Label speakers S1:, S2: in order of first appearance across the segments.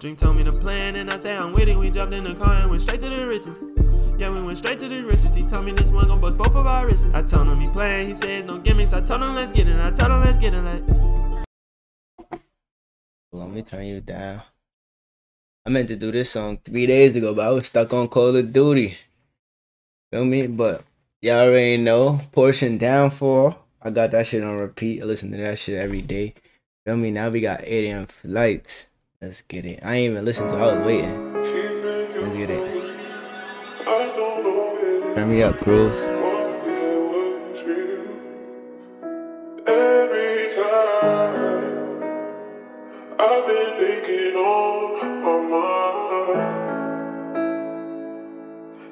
S1: Dream told me the plan, and I say I'm it. We jumped in the car and went straight to the riches. Yeah, we went straight to the riches. He told me this one gon' bust both of our wrists. I told him he playing, he says no gimmicks. I told him let's get it. I told him let's get it. Like.
S2: Let me turn you down. I meant to do this song three days ago, but I was stuck on Call of Duty. Feel me? But y'all already know. Portion downfall. I got that shit on repeat. I listen to that shit every day. Feel me? Now we got 8 a.m. flights. Let's get it. I ain't even listened to. I was waiting. Let's get it. Turn me up, Cruz.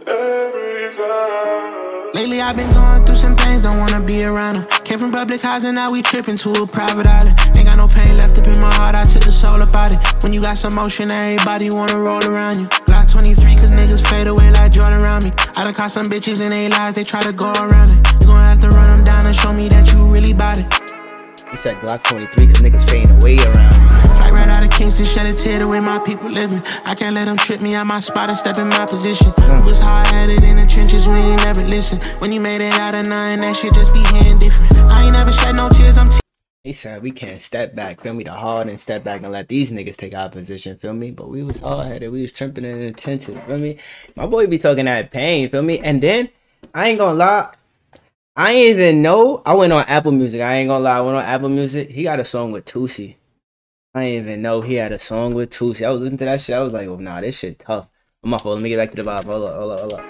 S3: Every time
S4: Lately I've been going through some things, don't wanna be around them. Came from public housing, now we tripping to a private island. Ain't got no pain left up in my heart, I took the soul about it. When you got some motion, everybody wanna roll around you. Glock 23, cause niggas fade away like Jordan around me. I done caught some bitches in they lies, they try to go around it. You gon' have to run them down and show me that you really bout it.
S2: He said Glock 23 cause niggas fade away around me.
S4: Right out of Kingston, shed a tear the way my people living. I can't let them trip me out my spot and step in my position. Was hard headed in the trenches, we ain't never listen. When you made it out of nine, that shit just be hitting different. I ain't never shed no tears, I'm
S2: He said we can't step back, feel me? The hard and step back and let these niggas take our position, feel me? But we was hard headed, we was tripping and intensive, feel me? My boy be talking that pain, feel me? And then I ain't gonna lie, I ain't even know. I went on Apple Music. I ain't gonna lie, I went on Apple Music. He got a song with Toosii. I didn't even know he had a song with Toosii. I was listening to that shit. I was like, oh nah, this shit tough. I'm off. Let me get back to the vibe. Hold up, hold up, hold up.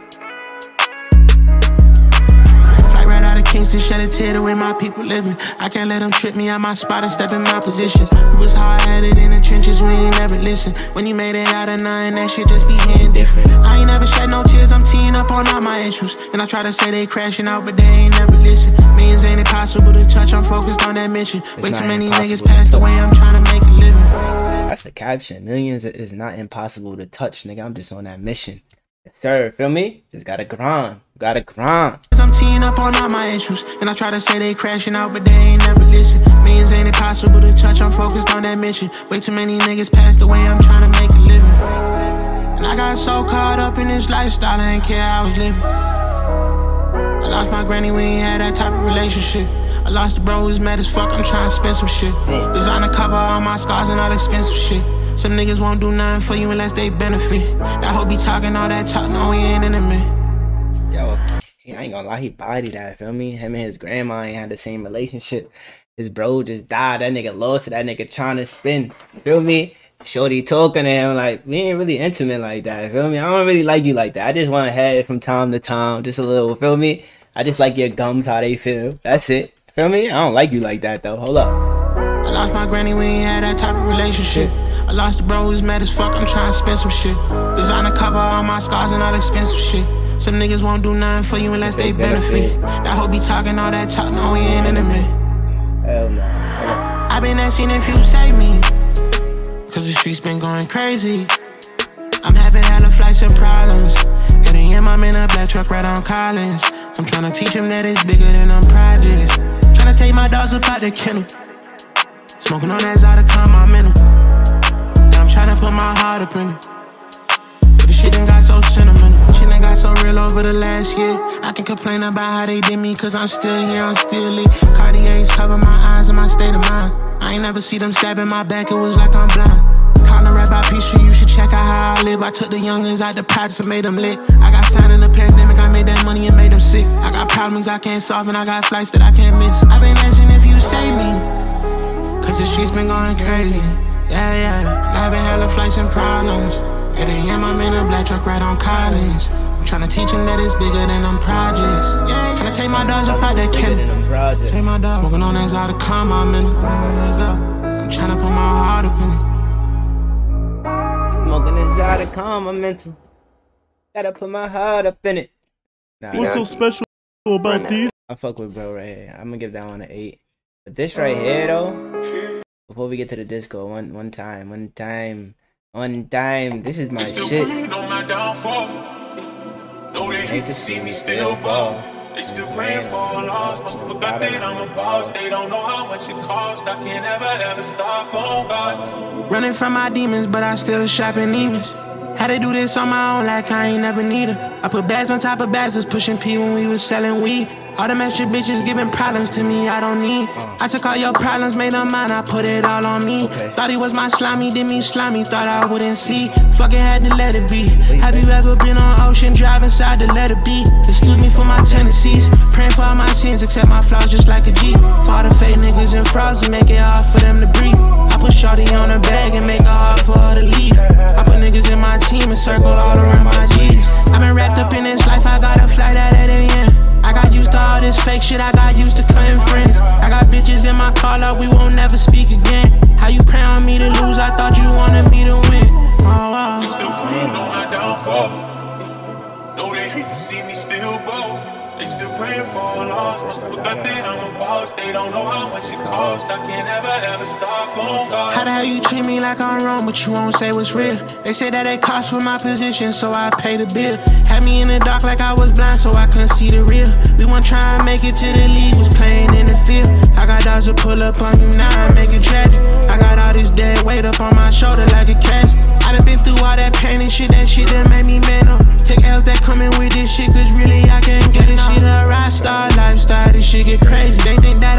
S4: Fly right out of Kingston, shed a tear the way my people living. I can't let them trip me out my spot and step in my position. We was hard headed in the trenches, we ain't never listen. When you made it out of nine, that shit just be hitting different. I ain't never issues. And I try to say they crashing out, but they ain't never listen. Millions ain't impossible to touch, I'm focused on that mission. Way too many niggas passed away, I'm trying to make a living.
S2: That's the caption. Millions is not impossible to touch, nigga. I'm just on that mission. Yes, sir. Feel me? Just gotta grind. Gotta grind.
S4: I'm teeing up on all my issues. And I try to say they crashing out, but they ain't never listen. Millions ain't impossible to touch, I'm focused on that mission. Way too many niggas passed away, I'm trying to make a living. And I got so caught up in this lifestyle, I ain't care how I was living. I lost my granny, we ain't had that type of relationship. I lost the bro who's mad as fuck, I'm trying to spend some shit. Designer cover all my scars and all expensive shit. Some niggas won't do nothing for you unless they benefit. That hoe be talking all that talk, no, we ain't intimate.
S2: Yo, he, I ain't gonna lie, he bodied that, feel me? Him and his grandma ain't had the same relationship. His bro just died. That nigga lost it. That nigga trying to spin. Feel me? Shorty talking to him like we ain't really intimate like that. Feel me? I don't really like you like that. I just want to head from time to time, just a little. Feel me? I just like your gums how they feel. That's it. Feel me? I don't like you like that though. Hold up.
S4: I lost my granny, we ain't had that type of relationship. I lost the bro who's mad as fuck, I'm trying to spend some shit. Designer cover all my scars and all expensive shit. Some niggas won't do nothing for you unless they benefit. That hoe be talking all that talk, no, we ain't intimate.
S2: Hell no. Hold up.
S4: i been asking if you save me. Cause the streets been going crazy. I'm having hella flights and problems. 8 a.m. I'm in a black truck right on Collins. I'm trying to teach him that it's bigger than them projects. Trying to take my dogs up out the kennel. Smoking on that calm my mental. Now I'm trying to put my heart up in it. But the shit done got so sentimental. Shit done got so real over the last year. I can complain about how they did me, cause I'm still here, I'm still lit. Cartier's cover my eyes and my state of mind. I ain't never see them stabbing my back, it was like I'm blind. Kinda rap by picture, you should check out how I live. I took the youngins out the pots and made them lit. I got signed in the pandemic, I made that money and made them sick. I got problems I can't solve, and I got flights that I can't miss. I've been asking if you save me. Cause the streets been going crazy. Yeah, yeah. I'm having hella flights and problems. 8 a.m. I'm in a black truck right on Collins. I'm tryna teach them that it's bigger than them projects. Yeah, can I take my dogs up out that
S2: Bigger than
S4: kennel?
S2: them projects.
S4: Take my dog. Smoking on that out of calm, I'm in. I'm tryna put my heart up in it.
S2: Smoking this out of calm my mental. Gotta put my heart up in it. Nah,
S1: What's so special about these?
S2: I fuck with bro right here. I'm gonna give that one an eight. But this right here though, before we get to the disco, one one time, one time, one time. This is my
S3: Still
S2: shit.
S3: Know they hate to see me still ball. They
S5: still praying for a loss. Must have forgot that I'm a boss. They don't know how much it costs. I can't ever, ever stop. Oh God.
S4: Running from my demons, but I still shopping demons. Had to do this on my own like I ain't never need. I put bags on top of bags, was pushing P when we was selling weed. All them extra bitches giving problems to me, I don't need. I took all your problems, made them mine, I put it all on me. Thought he was my slimy, did me slimy, thought I wouldn't see. Fucking had to let it be. Have you ever been on ocean, drive inside to let it be? Excuse me for my tendencies. Praying for all my sins, accept my flaws just like a G. For all the fake niggas and frauds to make it hard for them to breathe. I put Shorty on a bag and make it hard for her to leave. I put niggas in my team and circle all around my G's. I've
S5: for a loss. Must have I'm a boss. They don't know how much it costs. I can't ever, ever stop. Oh God.
S4: How the hell you treat me like I'm wrong, but you won't say what's real? They say that it costs for my position, so I pay the bill. Had me in the dark like I was blind, so I couldn't see the real. We want try and make it to the league, was playing in the field. I got dogs to pull up on you now and make it tragic. I got all this dead weight up on my shoulder like a casket. I done been through all that pain and shit, that shit that made me man up. Take L's that coming with this shit, cause really I can't get this shit. A rock star lifestyle, this shit get crazy. They think that